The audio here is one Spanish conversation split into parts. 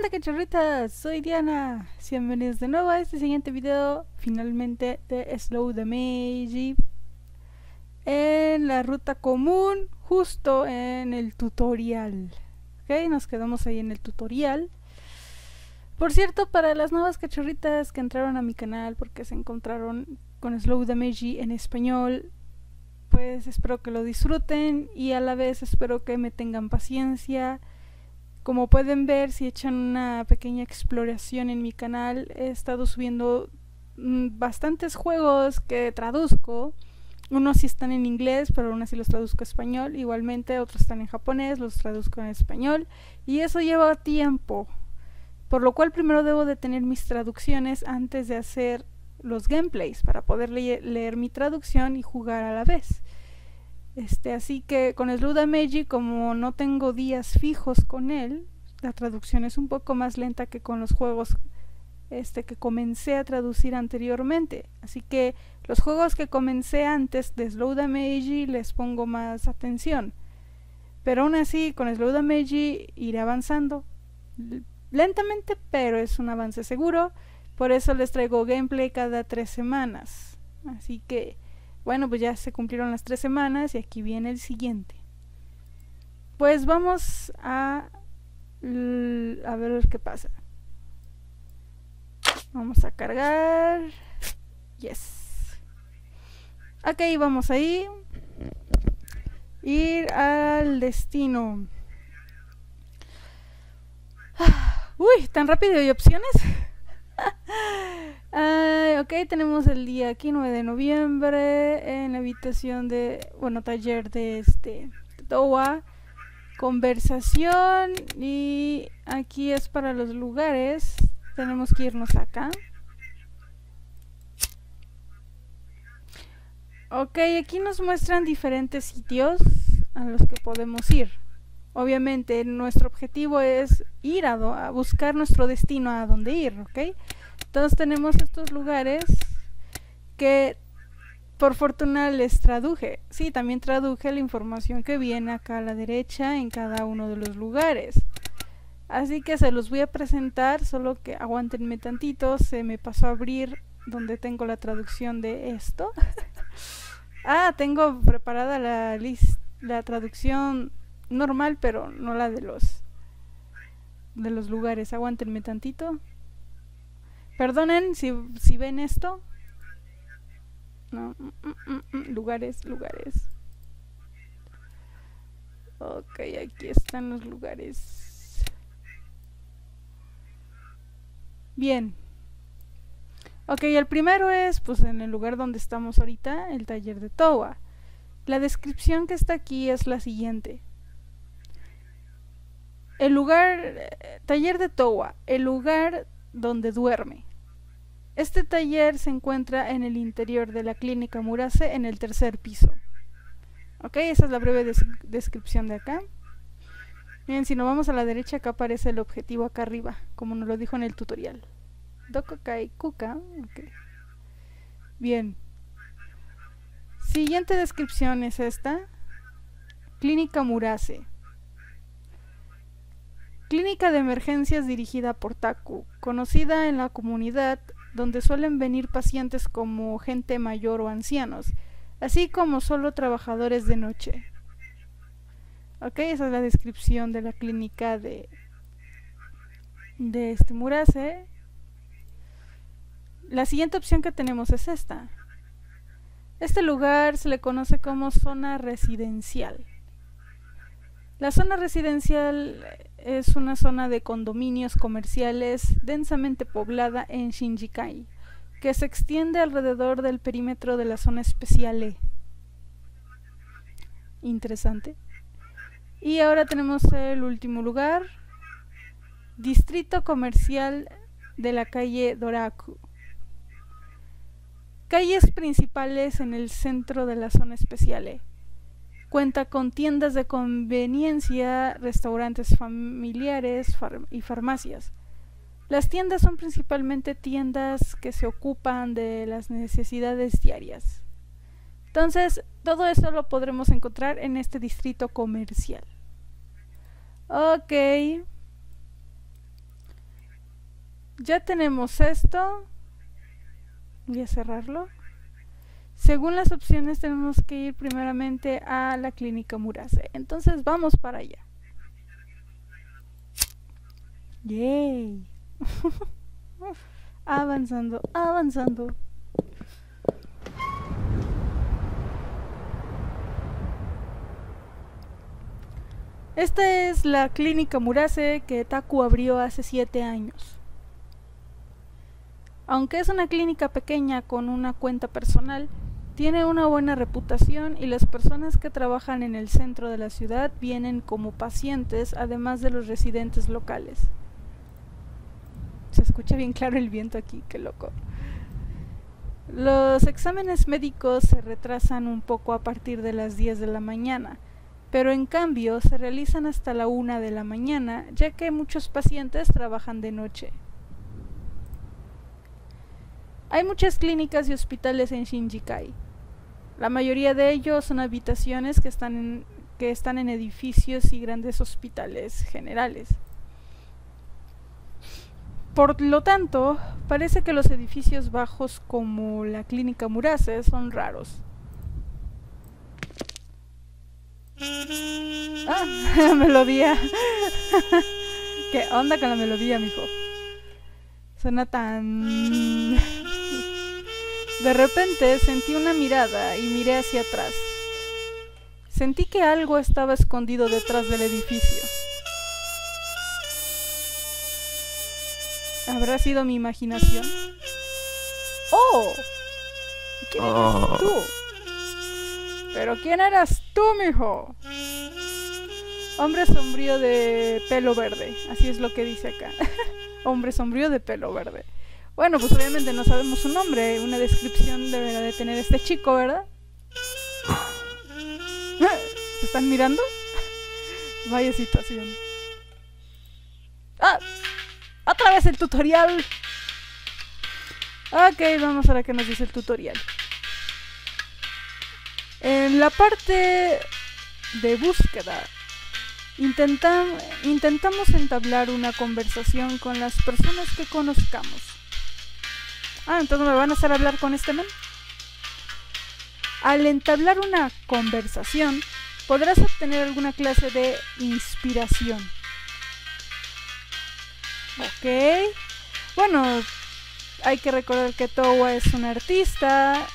¿Qué onda cachorritas? Soy Diana. Bienvenidos de nuevo a este siguiente video, finalmente de Slow the Meiji en la ruta común, justo en el tutorial. Ok, nos quedamos ahí en el tutorial. Por cierto, para las nuevas cachorritas que entraron a mi canal porque se encontraron con Slow the Meiji en español, pues espero que lo disfruten y a la vez espero que me tengan paciencia como pueden ver, si echan una pequeña exploración en mi canal, he estado subiendo mm, bastantes juegos que traduzco. Unos sí están en inglés, pero aún así los traduzco a español. Igualmente, otros están en japonés, los traduzco en español. Y eso lleva tiempo. Por lo cual primero debo de tener mis traducciones antes de hacer los gameplays para poder leer mi traducción y jugar a la vez. Este, así que con Sluda Meiji, como no tengo días fijos con él, la traducción es un poco más lenta que con los juegos este, que comencé a traducir anteriormente. Así que los juegos que comencé antes de Slow Meiji les pongo más atención. Pero aún así, con Slow Meiji iré avanzando lentamente, pero es un avance seguro. Por eso les traigo gameplay cada tres semanas. Así que bueno, pues ya se cumplieron las tres semanas y aquí viene el siguiente. Pues vamos a, a ver qué pasa. Vamos a cargar. Yes. Ok, vamos ahí. Ir al destino. Uy, tan rápido hay opciones. ok, tenemos el día aquí, 9 de noviembre, en la habitación de, bueno, taller de este, Toa, conversación, y aquí es para los lugares, tenemos que irnos acá. Ok, aquí nos muestran diferentes sitios a los que podemos ir. Obviamente nuestro objetivo es ir a, a buscar nuestro destino a dónde ir, ¿ok? Entonces tenemos estos lugares que por fortuna les traduje. Sí, también traduje la información que viene acá a la derecha en cada uno de los lugares. Así que se los voy a presentar, solo que aguantenme tantito, se me pasó a abrir donde tengo la traducción de esto. ah, tengo preparada la la traducción normal, pero no la de los de los lugares. Aguantenme tantito. Perdonen si, si ven esto. No, mm, mm, mm, lugares, lugares. Ok, aquí están los lugares. Bien. Ok, el primero es, pues, en el lugar donde estamos ahorita, el taller de Towa. La descripción que está aquí es la siguiente. El lugar, eh, taller de Towa, el lugar donde duerme. Este taller se encuentra en el interior de la clínica Murase en el tercer piso. Ok, esa es la breve descripción de acá. Bien, si nos vamos a la derecha, acá aparece el objetivo acá arriba, como nos lo dijo en el tutorial. Dokokai Kuka. Bien. Siguiente descripción es esta. Clínica Murase. Clínica de emergencias dirigida por Taku, conocida en la comunidad donde suelen venir pacientes como gente mayor o ancianos, así como solo trabajadores de noche. Ok, esa es la descripción de la clínica de, de este Murase. La siguiente opción que tenemos es esta. Este lugar se le conoce como zona residencial. La zona residencial es una zona de condominios comerciales densamente poblada en Shinjikai, que se extiende alrededor del perímetro de la zona especial E. Interesante. Y ahora tenemos el último lugar, Distrito Comercial de la calle Doraku. Calles principales en el centro de la zona especial E Cuenta con tiendas de conveniencia, restaurantes familiares y farmacias. Las tiendas son principalmente tiendas que se ocupan de las necesidades diarias. Entonces, todo eso lo podremos encontrar en este distrito comercial. Ok. ya tenemos esto. Voy a cerrarlo. Según las opciones tenemos que ir primeramente a la clínica Murase. Entonces vamos para allá. Yay. avanzando, avanzando. Esta es la clínica Murase que Taku abrió hace 7 años. Aunque es una clínica pequeña con una cuenta personal, tiene una buena reputación y las personas que trabajan en el centro de la ciudad vienen como pacientes, además de los residentes locales. Se escucha bien claro el viento aquí, qué loco. Los exámenes médicos se retrasan un poco a partir de las 10 de la mañana, pero en cambio se realizan hasta la 1 de la mañana, ya que muchos pacientes trabajan de noche. Hay muchas clínicas y hospitales en Shinjikai, la mayoría de ellos son habitaciones que están en, que están en edificios y grandes hospitales generales. Por lo tanto, parece que los edificios bajos como la clínica Murase son raros. Ah, melodía. ¿Qué onda con la melodía, mijo? Suena tan... De repente sentí una mirada y miré hacia atrás. Sentí que algo estaba escondido detrás del edificio. ¿Habrá sido mi imaginación? ¡Oh! ¿Quién eras Oh. tú? ¿Pero quién eras tú, mijo? Hombre sombrío de pelo verde. Así es lo que dice acá. Hombre sombrío de pelo verde. Bueno, pues obviamente no sabemos su nombre. Una descripción deberá de tener este chico, ¿verdad? ¿Se están mirando? Vaya situación. ¡Ah! ¡Otra vez el tutorial! Ok, vamos a ver qué nos dice el tutorial. En la parte de búsqueda, intentam- intentamos entablar una conversación con las personas que conozcamos. Ah, entonces me van a hacer hablar con este men. Al entablar una conversación, podrás obtener alguna clase de inspiración. Ok. Bueno, hay que recordar que Towa es un artista.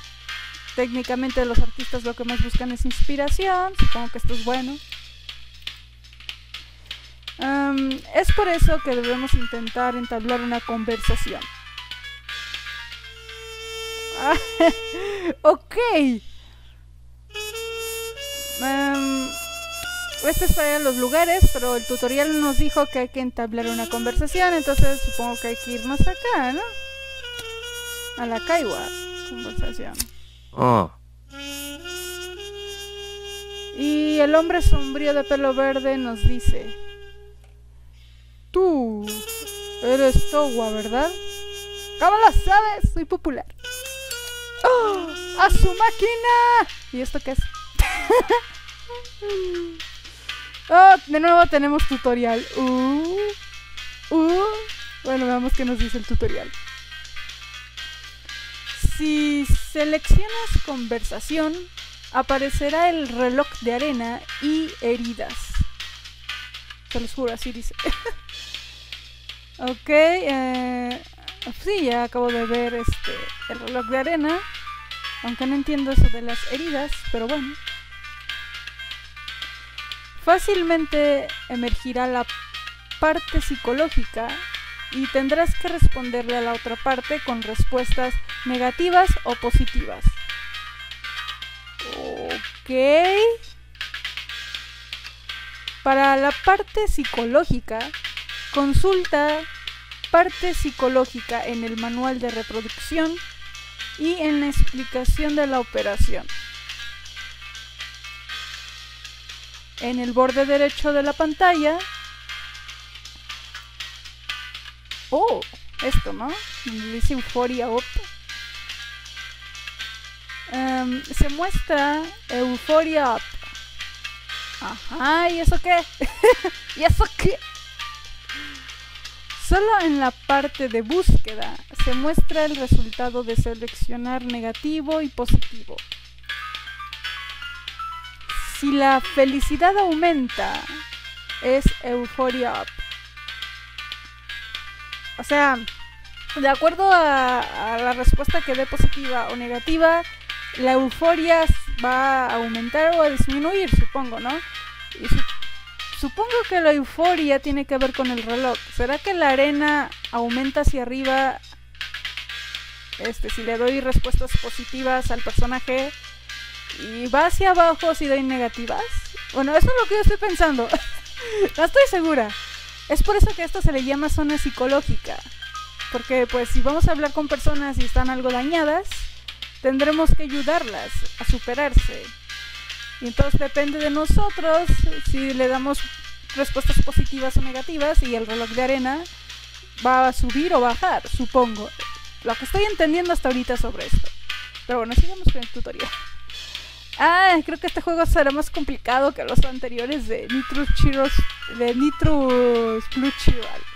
Técnicamente los artistas lo que más buscan es inspiración. Supongo que esto es bueno. Es por eso que debemos intentar entablar una conversación. Ok. Am, esto es para los lugares, pero el tutorial nos dijo que hay que entablar una conversación, entonces supongo que hay que irnos acá, ¿no? A la Kaiwa conversación. Oh. Y el hombre sombrío de pelo verde nos dice: Tú eres Towa, ¿verdad? ¿Cómo lo sabes? Soy popular. ¡A su máquina! ¿Y esto qué es? oh, de nuevo tenemos tutorial. Uh, uh. Bueno, veamos qué nos dice el tutorial. Si seleccionas conversación, aparecerá el reloj de arena y heridas. Se los juro, así dice. ok, eh, sí, ya acabo de ver este el reloj de arena. Aunque no entiendo eso de las heridas, pero bueno. Fácilmente emergirá la parte psicológica y tendrás que responderle a la otra parte con respuestas negativas o positivas. Ok. Para la parte psicológica, consulta parte psicológica en el manual de reproducción y en la explicación de la operación. En el borde derecho de la pantalla. Oh, esto, ¿no? Dice Euphoria Up. Em, se muestra Euphoria Up. Ajá, ¿y eso qué? ¿Y eso qué? Solo en la parte de búsqueda se muestra el resultado de seleccionar negativo y positivo. Si la felicidad aumenta, es Euphoria Up. O sea, de acuerdo a, la respuesta que dé positiva o negativa, la euforia va a aumentar o a disminuir, supongo, ¿no? Y supongo que la euforia tiene que ver con el reloj. ¿Será que la arena aumenta hacia arriba? Este, si le doy respuestas positivas al personaje y va hacia abajo si doy negativas. Bueno, eso es lo que yo estoy pensando. no estoy segura. Es por eso que esto se le llama zona psicológica. Porque pues si vamos a hablar con personas y están algo dañadas, tendremos que ayudarlas a superarse. Y entonces depende de nosotros si le damos respuestas positivas o negativas y el reloj de arena va a subir o bajar, supongo. Lo que estoy entendiendo hasta ahorita sobre esto. Pero bueno, sigamos con el tutorial. Ah, creo que este juego será más complicado que los anteriores de Nitro Chiros, de Nitro Blue Chiral.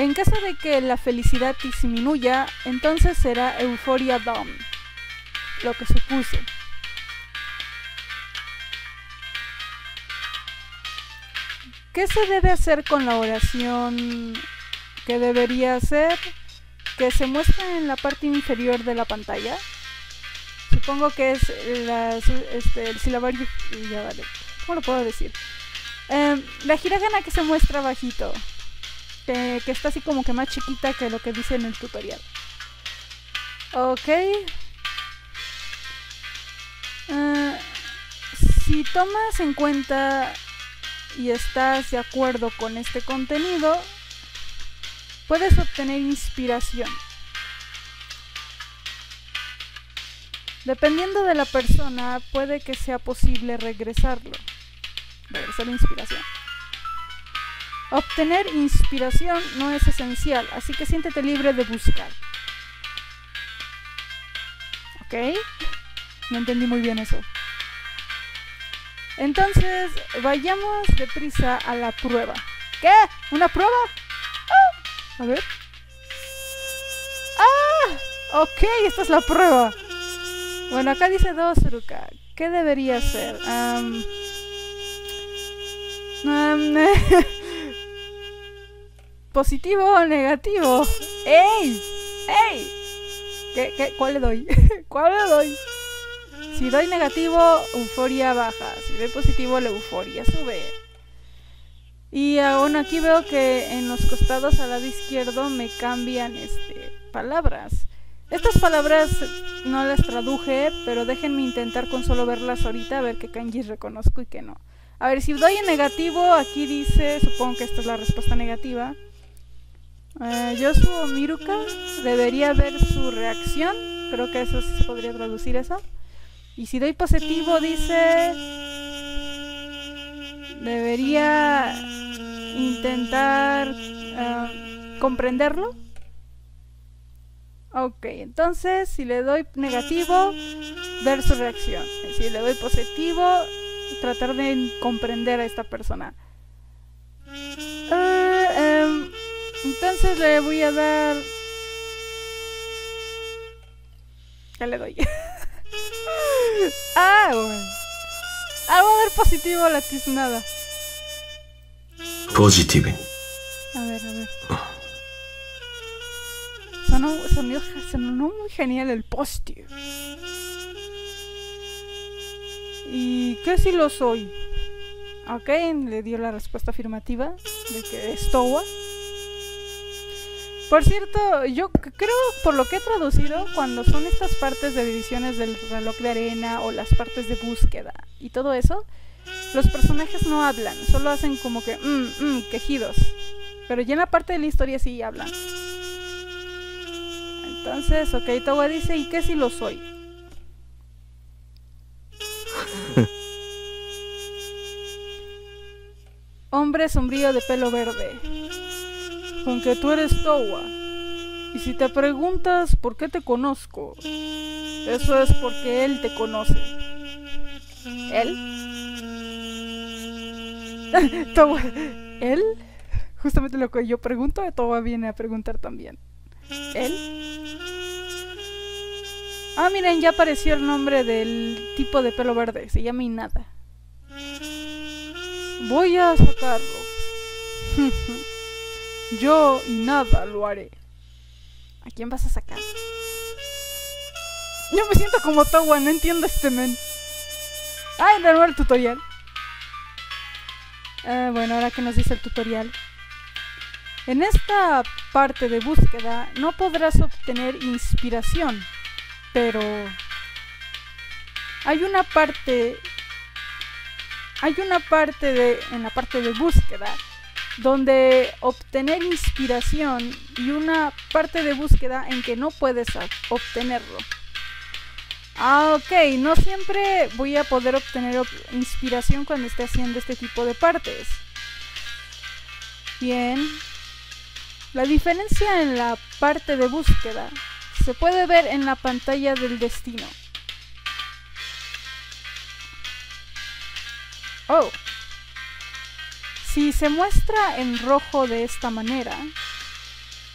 En caso de que la felicidad disminuya, entonces será Euphoria Down, lo que supuse. ¿Qué se debe hacer con la oración que debería hacer? Que se muestra en la parte inferior de la pantalla. Supongo que es este, el silabario. Ya vale. ¿Cómo lo puedo decir? Em, la hiragana que se muestra bajito que, está así como que más chiquita que lo que dice en el tutorial. Ok. Ah, si tomas en cuenta y estás de acuerdo con este contenido, puedes obtener inspiración. Dependiendo de la persona, puede que sea posible regresarlo. Regresar la inspiración. Obtener inspiración no es esencial, así que siéntete libre de buscar. ¿Ok? No entendí muy bien eso. Entonces, vayamos deprisa a la prueba. ¿Qué? ¿Una prueba? Ah, a ver. ¡Ah! Ok, esta es la prueba. Bueno, acá dice dos, Ruka. ¿Qué debería ser? Um, ¿Positivo o negativo? ¡Ey! ¡Ey! ¿Qué, qué, cuál le doy? ¿Cuál le doy? Si doy negativo, euforia baja. Si doy positivo, la euforia sube. Y aún aquí veo que en los costados al lado izquierdo me cambian este, palabras. Estas palabras no las traduje, pero déjenme intentar con solo verlas ahorita a ver qué kanjis reconozco y qué no. A ver, si doy en negativo, aquí dice, supongo que esta es la respuesta negativa. Uh, Yosuo Miruka debería ver su reacción. Creo que eso sí podría traducir eso. Y si doy positivo, dice. Debería intentar uh, comprenderlo. Ok, entonces si le doy negativo, ver su reacción. Si le doy positivo, tratar de comprender a esta persona. Uh, entonces le voy a dar... ¿Qué le doy? ah, bueno. Ah, voy a dar positivo a la tiznada. Positivo. A ver, a ver. Sonó, sonó, sonó muy genial el positivo. ¿Y qué si lo soy? Ok, le dio la respuesta afirmativa de que es Towa. Por cierto, yo creo, por lo que he traducido, cuando son estas partes de divisiones del reloj de arena o las partes de búsqueda y todo eso, los personajes no hablan, solo hacen como que mmm, mmm, quejidos. Pero ya en la parte de la historia sí hablan. Entonces, ok, Towa dice, ¿y qué si lo soy? Hombre sombrío de pelo verde con que tú eres Towa. Y si te preguntas por qué te conozco, eso es porque él te conoce. ¿Él? ¿Él? Justamente lo que yo pregunto, Towa viene a preguntar también. ¿Él? Ah, miren, ya apareció el nombre del tipo de pelo verde. Se llama Inada. Voy a sacarlo. yo Inada lo haré. ¿A quién vas a sacar? Yo me siento como Towa, no entiendo este men. Ay, de nuevo el tutorial. Ah, bueno, ahora que nos dice el tutorial. En esta parte de búsqueda no podrás obtener inspiración, pero hay una parte hay una parte de en la parte de búsqueda donde obtener inspiración y una parte de búsqueda en que no puedes obtenerlo. Ah, ok, no siempre voy a poder obtener inspiración cuando esté haciendo este tipo de partes. Bien. La diferencia en la parte de búsqueda se puede ver en la pantalla del destino. Oh. Si se muestra en rojo de esta manera,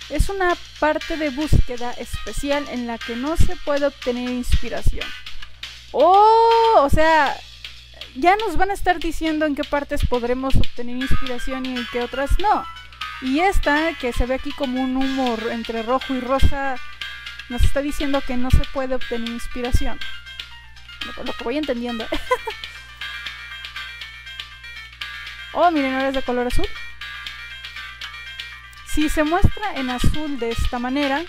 es una parte de búsqueda especial en la que no se puede obtener inspiración. Oh, o sea, ya nos van a estar diciendo en qué partes podremos obtener inspiración y en qué otras no. Y esta, que se ve aquí como un humor entre rojo y rosa, nos está diciendo que no se puede obtener inspiración. Lo, que voy entendiendo. oh, miren, ahora es de color azul. Si se muestra en azul de esta manera,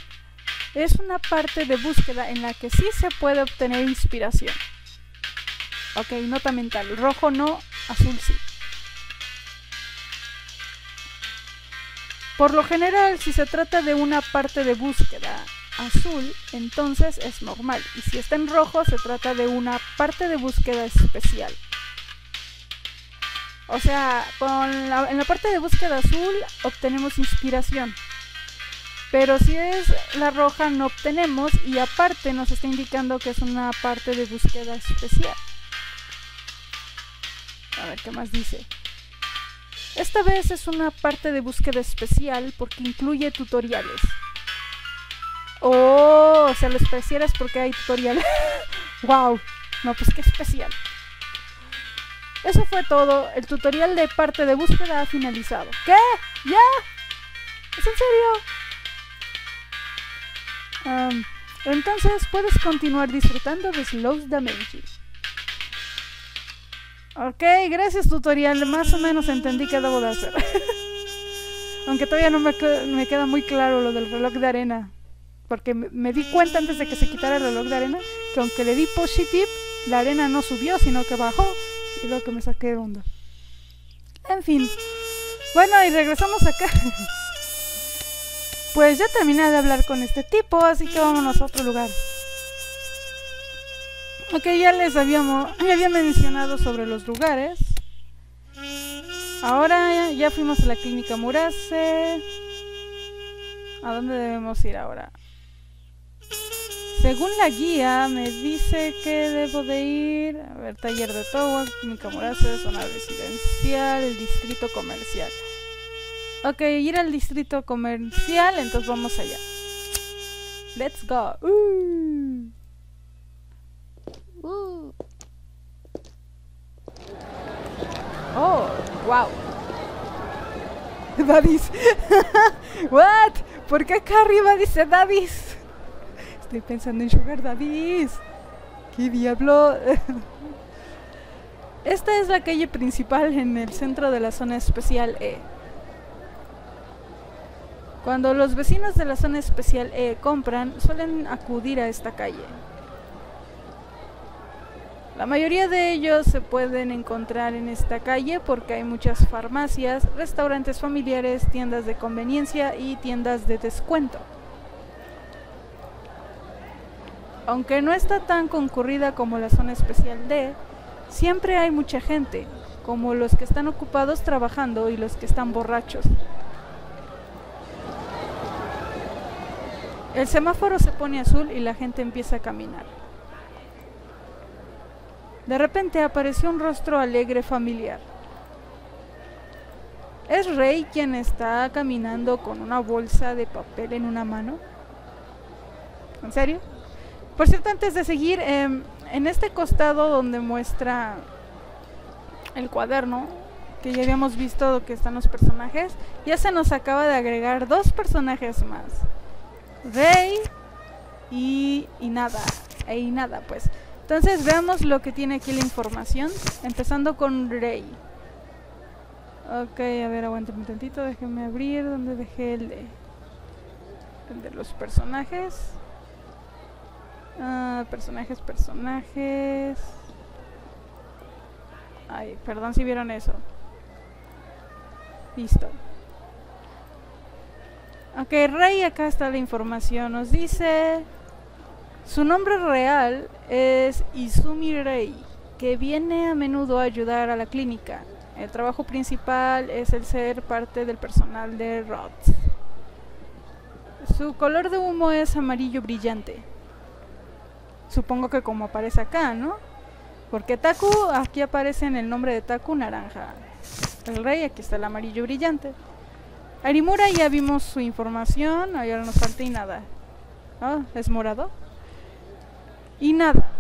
es una parte de búsqueda en la que sí se puede obtener inspiración. Ok, nota mental. Rojo no, azul sí. Por lo general, si se trata de una parte de búsqueda azul, entonces es normal. Y si está en rojo, se trata de una parte de búsqueda especial. O sea, con en la parte de búsqueda azul obtenemos inspiración. Pero si es la roja no obtenemos y aparte nos está indicando que es una parte de búsqueda especial. A ver qué más dice. Esta vez es una parte de búsqueda especial porque incluye tutoriales. Oh, o sea, lo especial es porque hay tutorial. wow. No, pues qué especial. Eso fue todo. El tutorial de parte de búsqueda ha finalizado. ¿Qué? ¿Ya? ¿Es en serio? entonces puedes continuar disfrutando de Slow's Damage. Ok, gracias tutorial. Más o menos entendí qué debo de hacer. Aunque todavía no me, me, queda muy claro lo del reloj de arena. Porque me, me, di cuenta antes de que se quitara el reloj de arena que aunque le di positive, la arena no subió, sino que bajó lo que me saqué de onda. En fin. Bueno, y regresamos acá. pues ya terminé de hablar con este tipo, así que vámonos a otro lugar. Ok, ya les habíamos, ya había mencionado sobre los lugares. Ahora ya fuimos a la clínica Murase. ¿A dónde debemos ir ahora? Según la guía, me dice que debo de ir a ver taller de Towa, Clínica Murase, zona residencial, distrito comercial. Ok, ir al distrito comercial, entonces vamos allá. Let's go. Uh. Uh. Oh, wow. Dadis. What? ¿Por qué acá arriba dice Dadis? Estoy pensando en Sugar Daddies. ¡Qué diablo! Esta es la calle principal en el centro de la zona especial E. Cuando los vecinos de la zona especial E compran, suelen acudir a esta calle. La mayoría de ellos se pueden encontrar en esta calle porque hay muchas farmacias, restaurantes familiares, tiendas de conveniencia y tiendas de descuento. Aunque no está tan concurrida como la zona especial D, siempre hay mucha gente, como los que están ocupados trabajando y los que están borrachos. El semáforo se pone azul y la gente empieza a caminar. De repente apareció un rostro alegre familiar. ¿Es Rey quien está caminando con una bolsa de papel en una mano? ¿En serio? Por cierto, antes de seguir, em, en este costado donde muestra el cuaderno, que ya habíamos visto que están los personajes, ya se nos acaba de agregar dos personajes más. Rey y, y nada, e y nada pues. Entonces veamos lo que tiene aquí la información, empezando con Rey. Ok, a ver, aguántame un tantito, déjenme abrir donde dejé el de, el de los personajes. Ah, personajes, personajes. Ay, perdón si vieron eso. Listo. Ok, Rey, acá está la información. Nos dice... Su nombre real es Izumi Rey, que viene a menudo a ayudar a la clínica. El trabajo principal es el ser parte del personal de Rod. Su color de humo es amarillo brillante. Supongo que como aparece acá, ¿no? Porque Taku, aquí aparece en el nombre de Taku naranja. El rey, aquí está el amarillo brillante. Arimura ya vimos su información, ahora nos falta y nada. Ah, ¿Es morado? Y nada.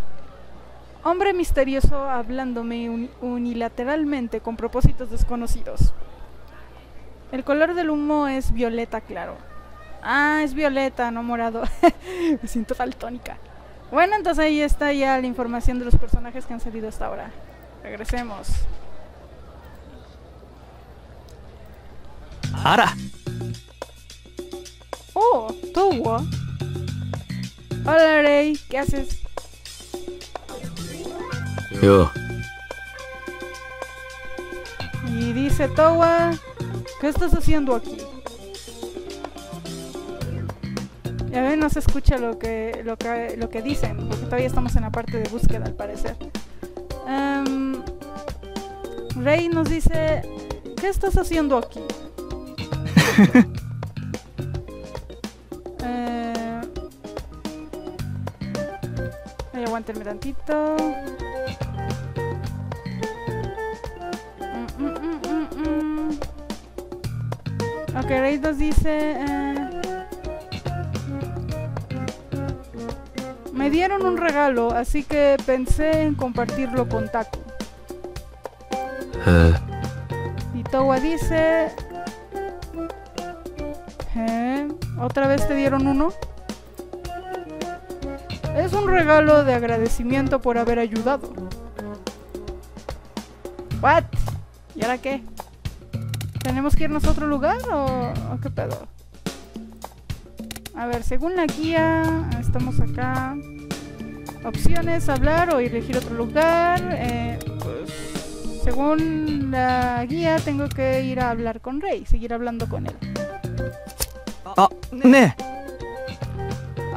Hombre misterioso hablándome unilateralmente con propósitos desconocidos. El color del humo es violeta claro. Ah, es violeta, no morado. Me siento daltónica. Bueno, entonces ahí está ya la información de los personajes que han salido hasta ahora. Regresemos. ¡Ara! Oh, Towa. Hola, Rey, ¿qué haces? Yo. Y dice Towa, ¿qué estás haciendo aquí? Ya ven, no se escucha lo que, lo que, lo que dicen, porque todavía estamos en la parte de búsqueda al parecer. Em, Rey nos dice, ¿qué estás haciendo aquí? eh, aguántenme tantito. Mm, mm, mm, mm, mm. Ok, Rey nos dice... eh, me dieron un regalo, así que pensé en compartirlo con Taku. Eh, Y Towa dice... ¿Eh? ¿Otra vez te dieron uno? Es un regalo de agradecimiento por haber ayudado. ¿What? ¿Y ahora qué? ¿Tenemos que irnos a otro lugar o, o qué pedo? A ver, según la guía, estamos acá. Opciones, hablar o elegir otro lugar. Eh, pues, según la guía, tengo que ir a hablar con Rey, seguir hablando con él. あ、ね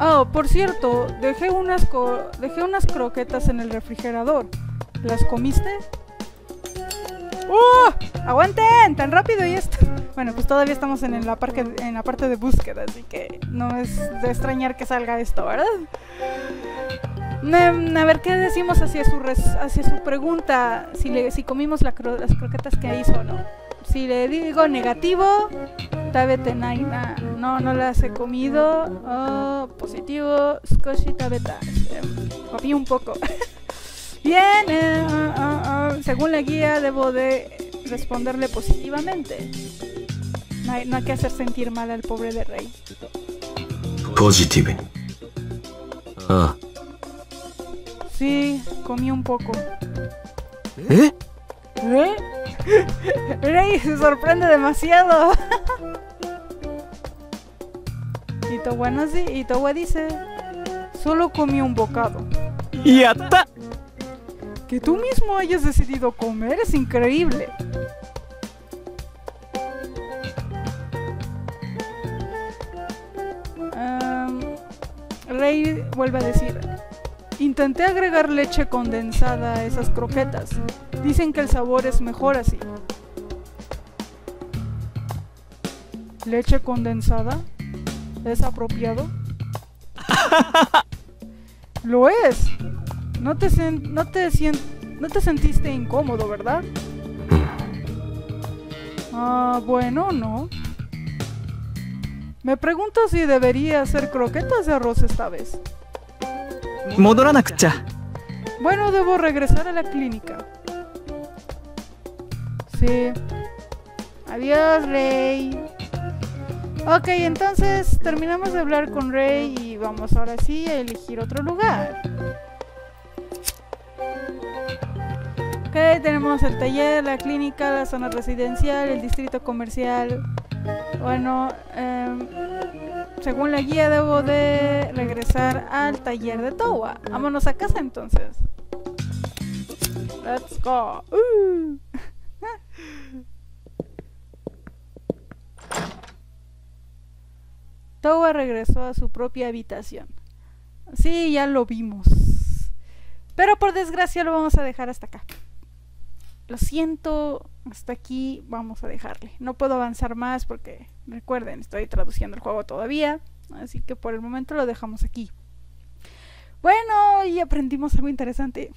Oh, por cierto, dejé unas, co- dejé unas croquetas en el refrigerador. ¿Las comiste? ¡Uh! ¡Aguanten! ¡Tan rápido y esto! Bueno, pues todavía estamos en la, parque, en la parte de búsqueda, así que no es de extrañar que salga esto, ¿verdad? a ver qué decimos hacia su, res, hacia su pregunta, si, le, si comimos la cro, las croquetas que hizo, ¿no? Si le digo negativo, tabete naina, no, no las he comido. Oh, positivo, skoshi tabeta, em, comí un poco. Bien, eh, ah, ah, ah, según la guía debo de responderle positivamente. No hay, no hay que hacer sentir mal al pobre de rey. Positivo. Ah. Sí, comí un poco. ¿Eh? ¿Eh? Rey se sorprende demasiado. y no sí, y dice, solo comí un bocado. Y ata. Que tú mismo hayas decidido comer es increíble. Rey vuelve a decir, intenté agregar leche condensada a esas croquetas. Dicen que el sabor es mejor así. ¿Leche condensada? ¿Es apropiado? Lo es. No te, sen- no te, sien- no te sentiste incómodo, ¿verdad? Ah, bueno, no. Me pregunto si debería hacer croquetas de arroz esta vez. 戻らなくちゃ Bueno, debo regresar a la clínica. Sí. Adiós, Rey. Ok, entonces terminamos de hablar con Rey y vamos ahora sí a elegir otro lugar. Ok, tenemos el taller, la clínica, la zona residencial, el distrito comercial. Bueno, em, según la guía debo de regresar al taller de Towa. Vámonos a casa entonces. Let's go. Uh. Towa regresó a su propia habitación. Sí, ya lo vimos. Pero por desgracia lo vamos a dejar hasta acá. Lo siento, hasta aquí vamos a dejarle. No puedo avanzar más porque, recuerden, estoy traduciendo el juego todavía. Así que por el momento lo dejamos aquí. Bueno, y aprendimos algo interesante.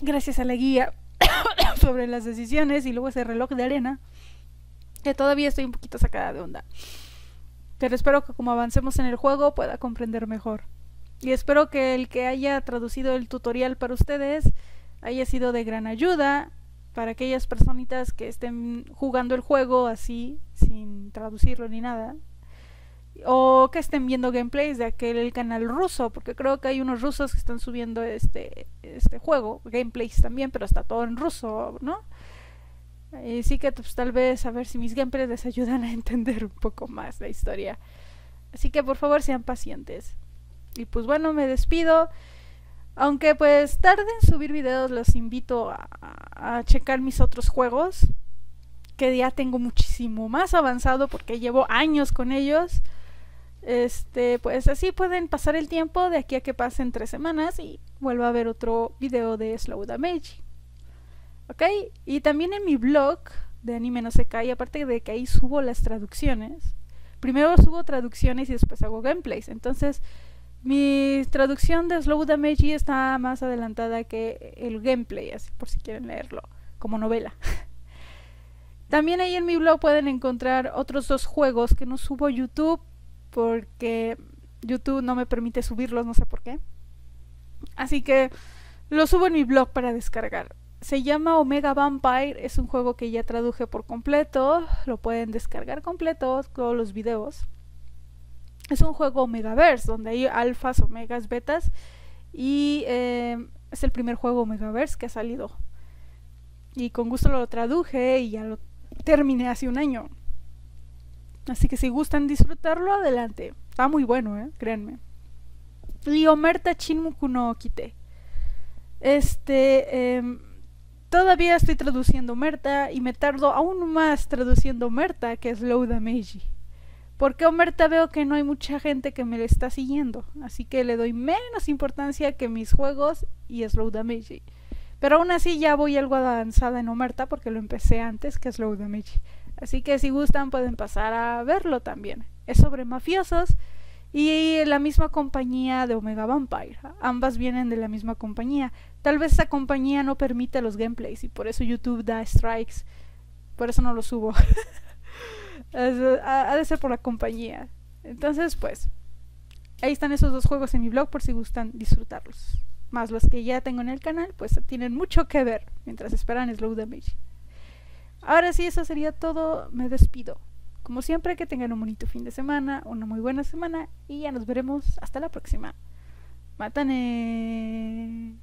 Gracias a la guía sobre las decisiones y luego ese reloj de arena. Que todavía estoy un poquito sacada de onda. Pero espero que como avancemos en el juego pueda comprender mejor. Y espero que el que haya traducido el tutorial para ustedes haya sido de gran ayuda para aquellas personitas que estén jugando el juego así, sin traducirlo ni nada. O que estén viendo gameplays de aquel canal ruso, porque creo que hay unos rusos que están subiendo este, este juego, gameplays también, pero está todo en ruso, ¿no? Y sí que pues, tal vez a ver si mis gameplays les ayudan a entender un poco más la historia. Así que por favor sean pacientes. Y pues bueno, me despido. Aunque pues tarde en subir videos, los invito a, a checar mis otros juegos. Que ya tengo muchísimo más avanzado porque llevo años con ellos. Este, pues así pueden pasar el tiempo de aquí a que pasen tres semanas y vuelva a ver otro video de Slow Damage. ¿Ok? Y también en mi blog de Anime No Se Cae, aparte de que ahí subo las traducciones, primero subo traducciones y después hago gameplays. Entonces, mi traducción de Slow Damage está más adelantada que el gameplay, así por si quieren leerlo como novela. También ahí en mi blog pueden encontrar otros dos juegos que no subo a YouTube porque YouTube no me permite subirlos, no sé por qué. Así que los subo en mi blog para descargar. Se llama Omega Vampire, es un juego que ya traduje por completo, lo pueden descargar completo, todos los videos. Es un juego Omegaverse, donde hay alfas, omegas, betas, y eh, es el primer juego Omegaverse que ha salido. Y con gusto lo traduje y ya lo terminé hace un año. Así que si gustan disfrutarlo, adelante. Está muy bueno, ¿eh? créanme. Y Omerta Chinmuku no Kite. Este... Eh, Todavía estoy traduciendo Merta y me tardo aún más traduciendo Merta, que es Louda Meiji. Porque Omerta veo que no hay mucha gente que me le está siguiendo, así que le doy menos importancia que mis juegos y Slow Damage. Pero aún así ya voy algo avanzada en Omerta porque lo empecé antes que Slow Damage. Así que si gustan pueden pasar a verlo también. Es sobre mafiosos y la misma compañía de Omega Vampire. Ambas vienen de la misma compañía. Tal vez esa compañía no permite los gameplays y por eso YouTube da strikes. Por eso no lo subo. ha de ser por la compañía. Entonces, pues, ahí están esos dos juegos en mi blog por si gustan disfrutarlos. Más los que ya tengo en el canal, pues tienen mucho que ver mientras esperan Slow Damage. Ahora sí, eso sería todo. Me despido. Como siempre, que tengan un bonito fin de semana, una muy buena semana y ya nos veremos hasta la próxima. Matane.